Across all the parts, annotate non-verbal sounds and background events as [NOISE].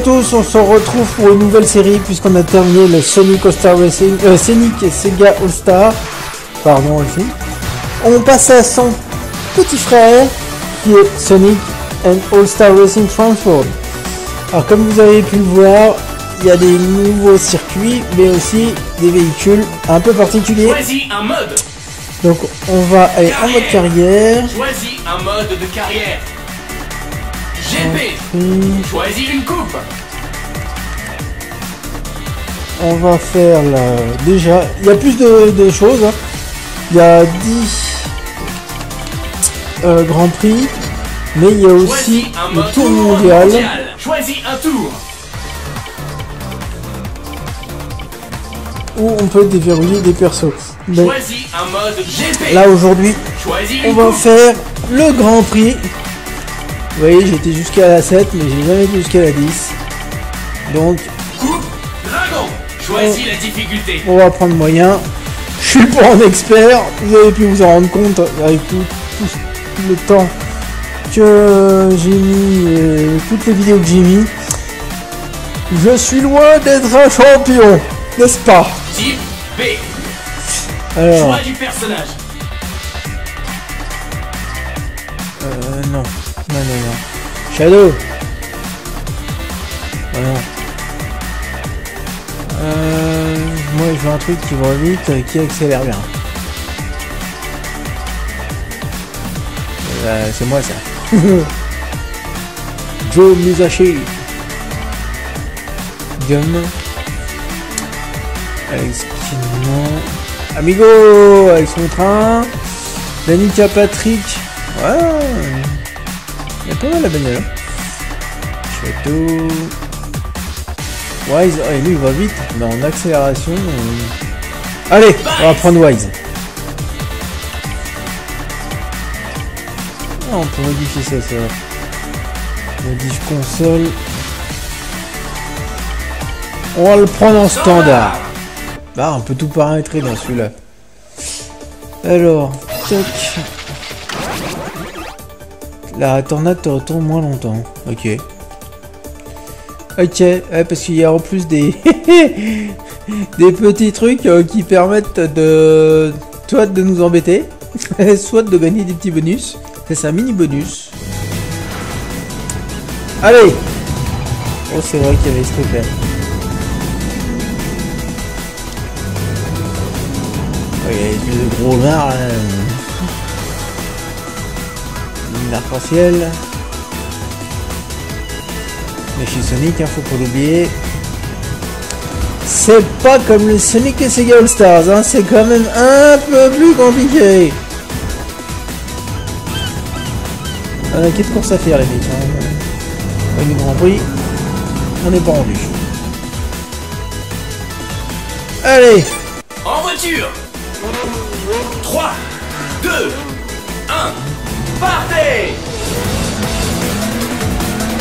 à tous, on se retrouve pour une nouvelle série puisqu'on a terminé le Sonic All Star Racing, euh, Sonic et Sega All Star, pardon aussi. On passe à son petit frère qui est Sonic and All Star Racing Transformed. Alors comme vous avez pu le voir, il y a des nouveaux circuits mais aussi des véhicules un peu particuliers. Choisis un mode. Donc on va aller en mode carrière. Choisis un mode de carrière. Choisis une coupe. On va faire la... Déjà, il y a plus de, de choses. hein. Il y a 10 euh, Grands Prix, mais il y a aussi un le Tour mondial. Choisis un tour. où on peut déverrouiller des persos. Mais Choisis un mode GP. là aujourd'hui, on va faire le Grand Prix. Vous voyez, j'étais jusqu'à la 7, mais j'ai jamais été jusqu'à la 10. Donc, Coupe. Dragon. Choisis la difficulté. on va prendre moyen. Je suis pas un expert, vous avez pu vous en rendre compte avec tout, tout le temps que j'ai mis, euh, toutes les vidéos que j'ai mis. Je suis loin d'être un champion, n'est-ce pas? Type B. Alors, Choix du personnage. euh, non, non, non, non. Shadow non. Euh, moi je veux un truc qui va vite, euh, qui accélère bien. Euh, c'est moi ça. [LAUGHS] Joe Musashi. Gum. Alex Kinon. Amigo avec son train. Danica Patrick. Ouais. Il y pas mal la bagnole. hein. Château. Wise. Ah, et lui il va vite. Mais en accélération. Allez, on va prendre Wise. Ah, on peut modifier ça, ça. Modif console. On va le prendre en standard. Bah, on peut tout paramétrer dans celui-là. Alors, toc. La tornade te retourne moins longtemps. Ok. Ok, ouais, parce qu'il y a en plus des [LAUGHS] des petits trucs euh, qui permettent de soit de nous embêter, [LAUGHS] soit de gagner des petits bonus. C'est un mini bonus. Allez Oh, c'est vrai qu'il y avait ce truc là. Oh, il y a des espèces de gros mars là. Une arc-en-ciel. Mais chez Sonic, hein, faut pas l'oublier. C'est pas comme le Sonic et Sega All Stars, hein, c'est quand même un peu plus compliqué. On a quelques courses à faire les mecs. Hein. Le Grand Prix, on n'est pas rendu. Allez En voiture 3,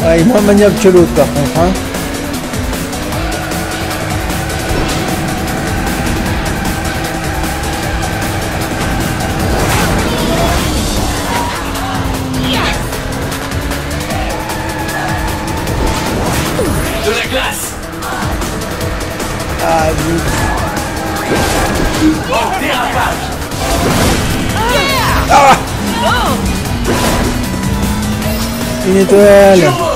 ah, Il est moins maniable que l'autre par contre. Hein. De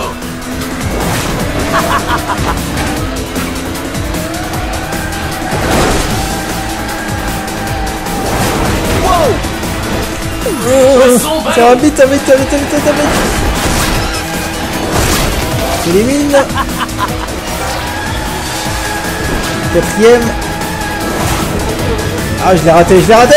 Ça va va vite, ça va vite, ça va vite, ça va vite Quatrième. Ah, je l'ai raté, je l'ai raté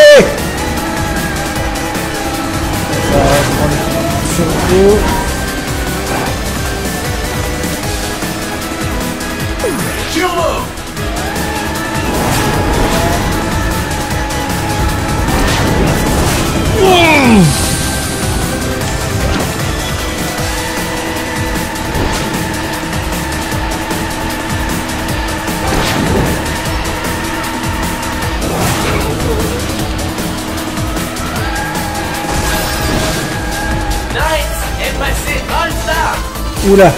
Oula.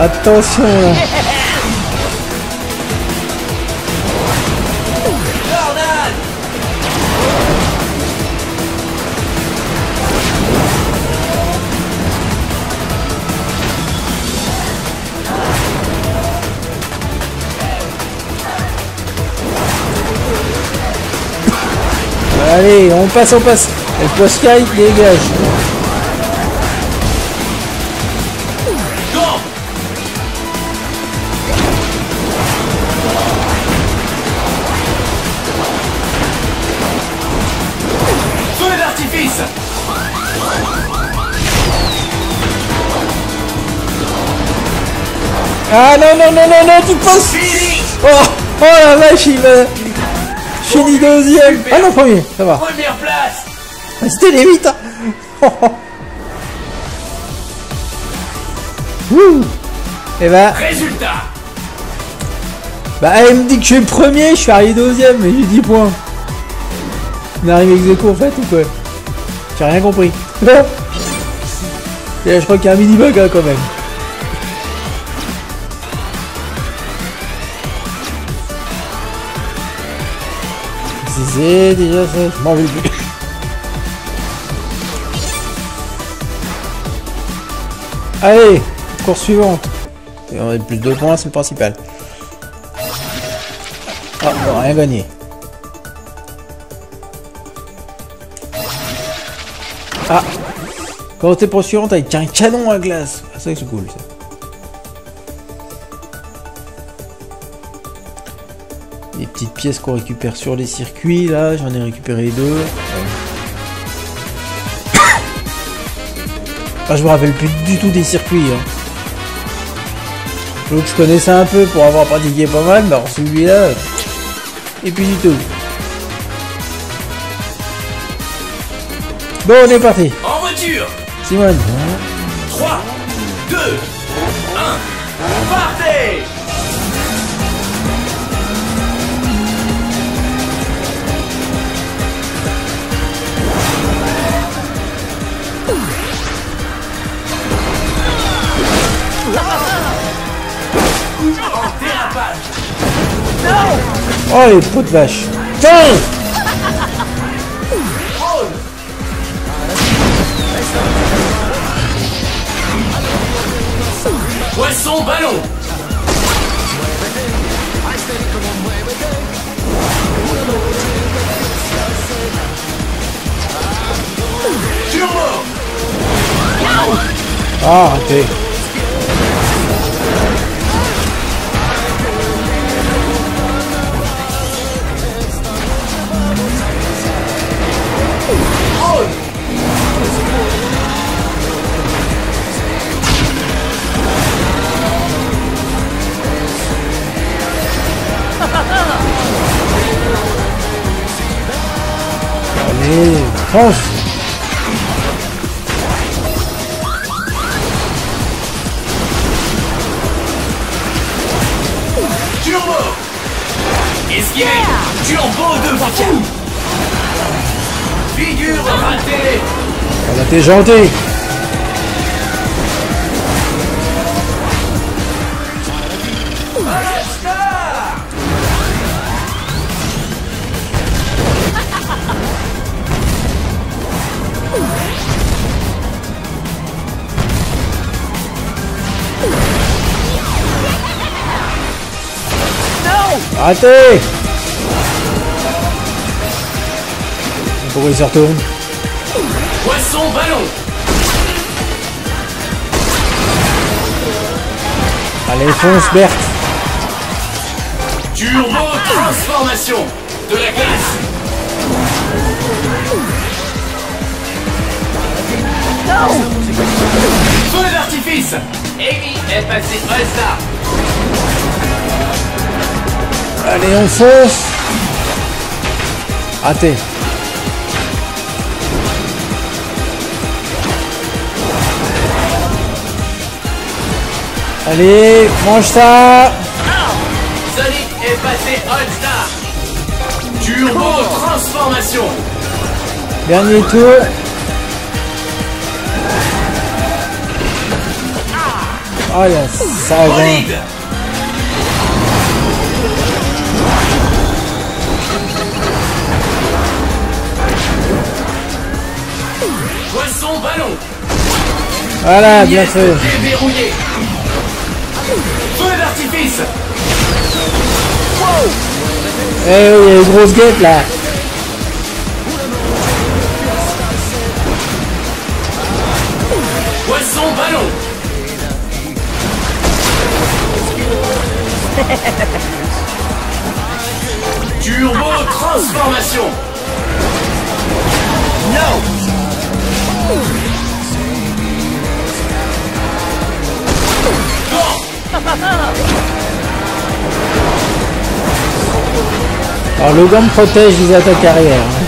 Attention. Là Allez, on passe, on passe. Et Sky dégage Ah non, non, non, non, non, tu passes Oh, oh la vache, il va... Fini deuxième Ah non, premier, ça va. Première place C'était limite hein. [LAUGHS] Oh, oh. Ouh. Et bah, Résultat bah, elle me dit que je suis premier, je suis arrivé deuxième, mais j'ai 10 points. On est arrivé ex aequo, en fait, ou quoi? J'ai rien compris. [LAUGHS] Et là, je crois qu'il y a un mini bug hein, quand même. C'est- C'est déjà ça, je m'en vais plus. Allez, course suivante. Et on a plus de 2 points, c'est le principal. Ah, on rien gagné. Ah Quand t'es pour suivante avec un canon à glace. Ah, ça c'est cool ça. Les petites pièces qu'on récupère sur les circuits là, j'en ai récupéré deux. [COUGHS] Ah, je me rappelle plus du tout des circuits. Hein. L'autre je connaissais un peu pour avoir pratiqué pas mal, mais alors celui-là, et puis du tout. Bon, on est parti. En voiture Simone. 3, 2, Oh, les pots de vache. Tiens Poisson ballon Ah, raté. Allez, Turbo Esquivé Turbo de fou? Figure ratée. Bah t'es gentil Arrêtez. Pourquoi il se retourne Poisson ballon. Allez, fonce, Berthe. Turbo transformation De la glace. Feu d'artifice. Amy est passé All-Star Allez, on fonce. Raté. Allez, mange ça. Sonic est passé All-Star Turbo transformation. Dernier tour. Ah, là, ça Voilà, bien fait. Déverrouillé Feu d'artifice. Eh oui, il y a une grosse guêpe là. Poisson ballon. Turbo transformation. No Alors le gant protège les attaques arrière. hein.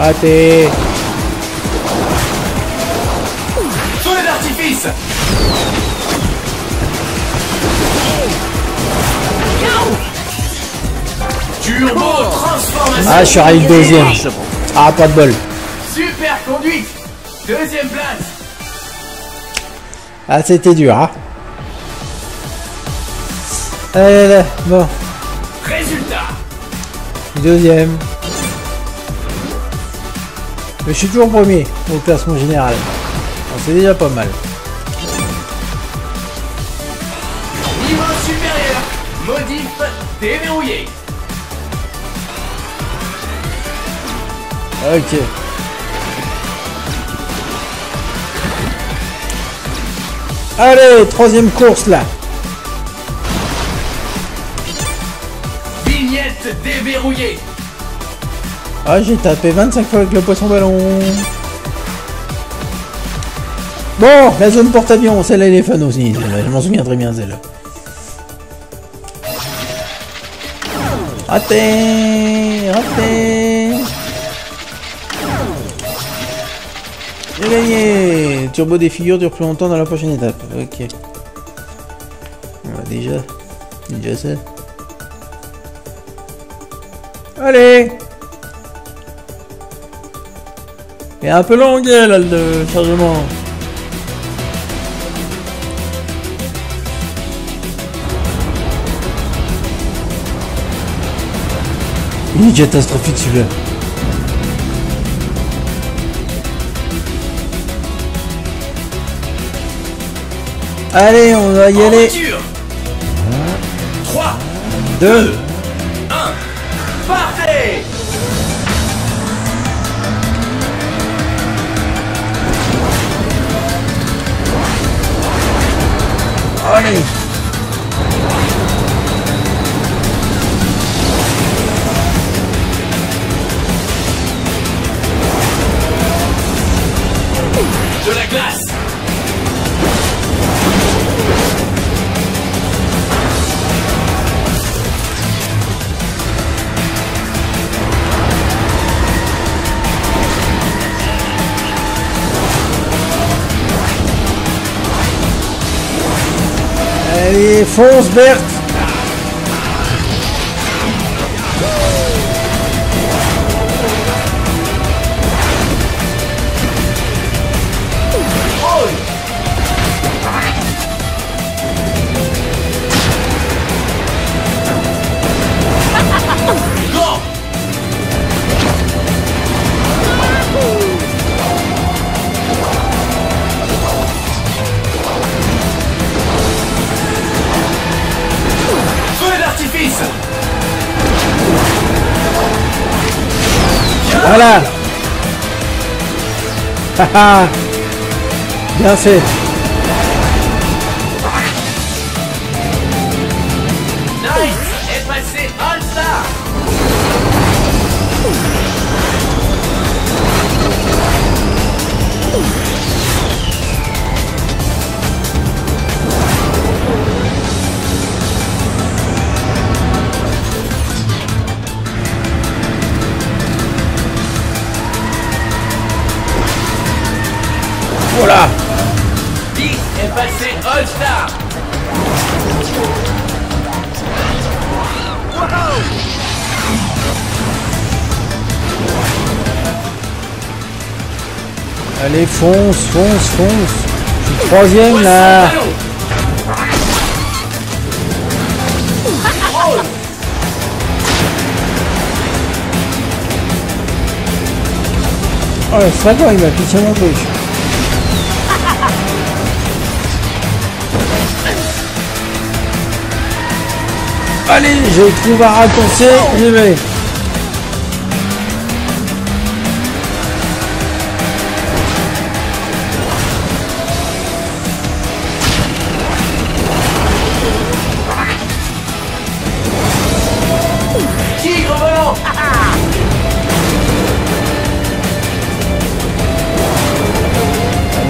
Raté. Feu d'artifice Turbo transformation Ah, je suis arrivé deuxième. Ah, pas de bol. Super conduite Deuxième place Ah, c'était dur, hein. Allez, là, bon. Résultat Deuxième. Mais je suis toujours premier au classement général. C'est déjà pas mal. Niveau supérieur Modif déverrouillé Ok. Allez, troisième course là. Vignette déverrouillée Ah, j'ai tapé 25 fois avec le poisson ballon. Bon, la zone porte-avions, celle-là, elle est fun aussi. Je m'en souviens très bien, celle-là. Raté Raté Gagné Turbo des figures dure plus longtemps dans la prochaine étape. Ok. Déjà. Déjà ça. Allez Il est un peu long là le chargement. Il est catastrophique celui-là. Allez, on va y En aller. voiture 3, Deux. 1, partez Allez. Allez, d'artifice Voilà Haha Bien fait Allez, fonce, fonce, fonce. Je suis troisième, là. Oh, le savant, il m'a piqué mon truc Allez, je trouve un raccourci, j'y vais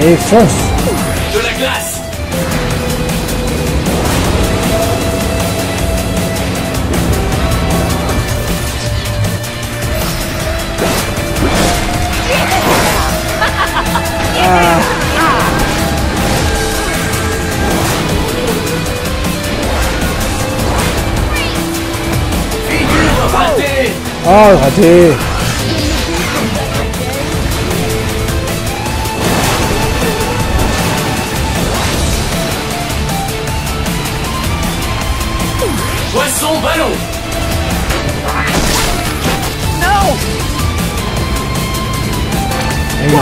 Allez, fonce De la glace Figure ratée Oh, raté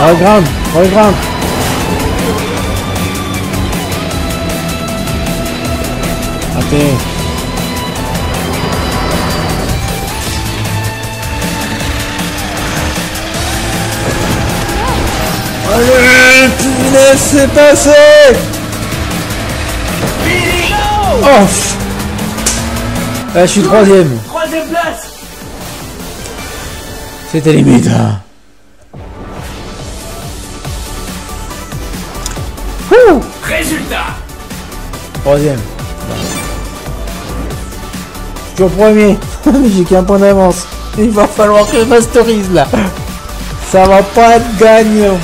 regrimpe, regrimpe Raté Allez, punaise, c'est passé Oh je suis troisième. Troisième place C'était limite. hein. Résultat troisième. Je suis toujours premier. [LAUGHS] J'ai qu'un point d'avance. Il va falloir que je masterise là. Ça va pas être gagnant.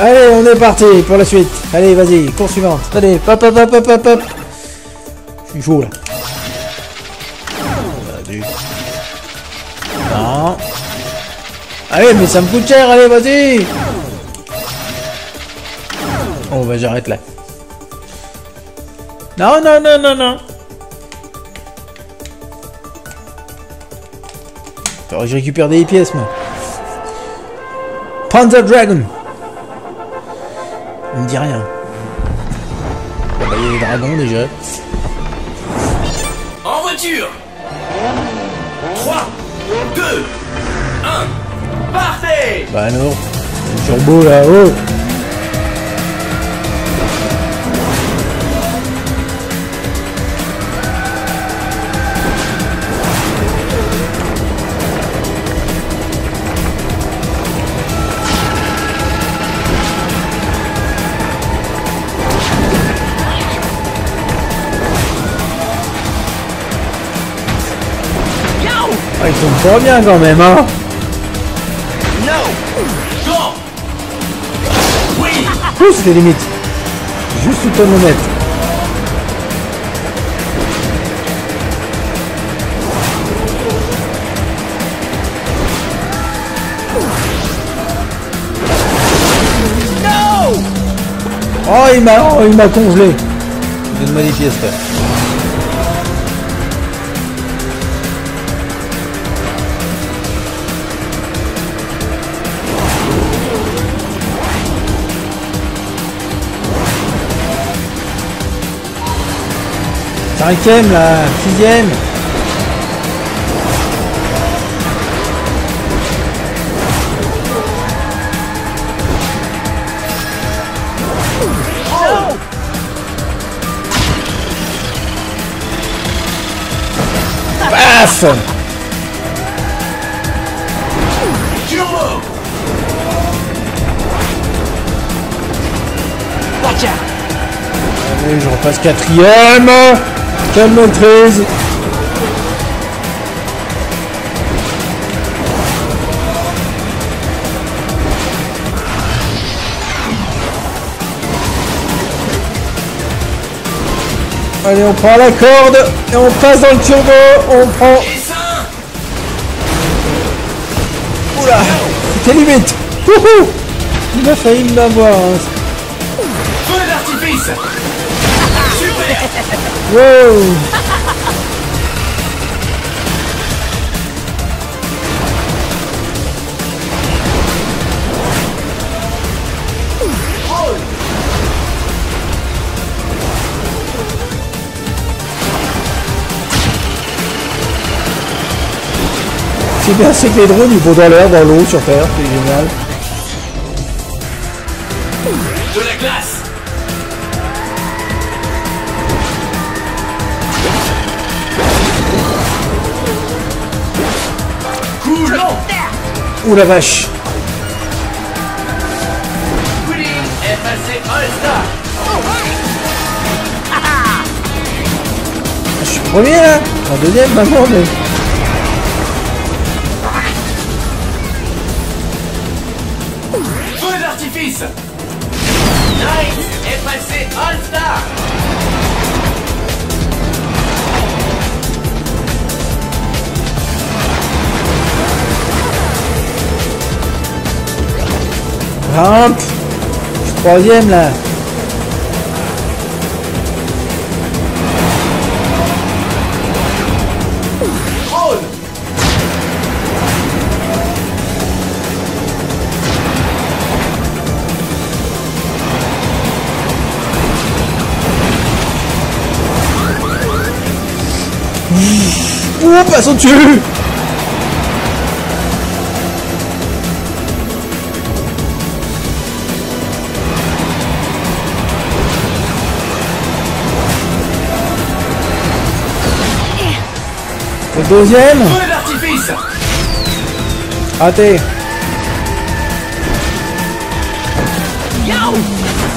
Allez, on est parti pour la suite. Allez, vas-y, course suivante. Allez, hop, hop, hop, hop, hop, hop. Je suis chaud là. Allez, mais ça me coûte cher, allez, vas-y. Oh, bah j'arrête là. Non, non, non, non, non. Que je récupère des pièces, moi. Panzer Dragon. On me dit rien. Bah, il y a les dragons déjà. En voiture Bah non, turbo là-haut oh. ah, ils sont pas bien quand même, hein. Oui Ouh, c'était limite. Juste une tonne honnête. Oh, il m'a, oh, il m'a congelé. Je vais modifier. Cinquième là, sixième. Paf! Allez, je repasse quatrième. Quelle maîtrise Allez, on prend la corde et on passe dans le turbo. On prend. Oula C'était limite Wouhou Il a failli m'avoir. hein. Feu d'artifice Super Wow C'est bien, c'est que les drones ils vont dans l'air, dans l'eau, sur Terre, c'est génial. De la glace Ouh la vache. Je suis premier là. En deuxième maintenant, mais... Je troisième là. Ouh, passe au-dessus deuxième. Feu d'artifice. Raté.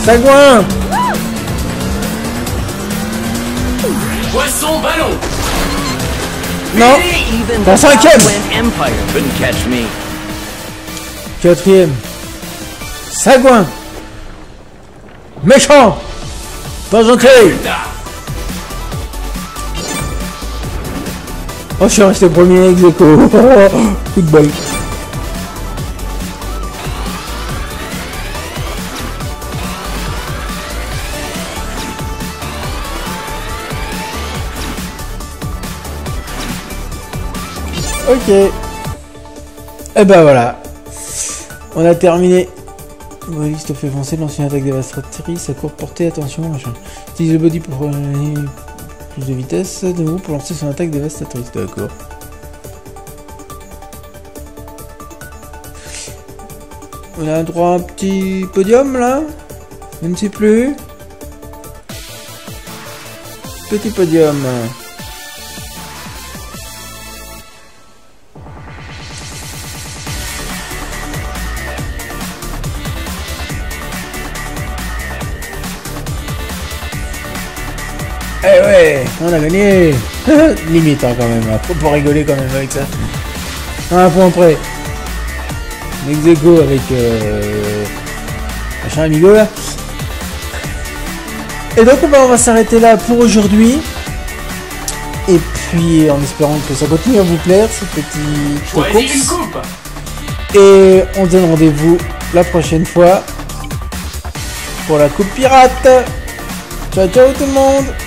Sagouin Poisson ballon. Non. The cinquième. Quatrième. Sagouin Méchant. Pas gentil Oh, je suis resté premier ex aequo. Coup de bol. Ok. Et ben voilà. On a terminé. Baliste te fait foncer l'ancienne attaque dévastatrice à courte portée, attention, machin. Utilise le body pour euh, plus de vitesse, de nouveau pour lancer son attaque dévastatrice, d'accord. On a droit à un petit podium là Je ne sais plus. Petit podium. Eh ouais, on a gagné [LAUGHS] Limite hein, quand même, hein. faut pas rigoler quand même avec ça. Un point près. Ex aequo avec euh, machin amigo là. Et donc bah, on va s'arrêter là pour aujourd'hui. Et puis en espérant que ça continue à vous plaire, ces une coupe Et on se donne rendez-vous la prochaine fois pour la coupe pirate. Ciao ciao tout le monde